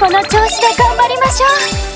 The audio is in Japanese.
この調子で頑張りましょう。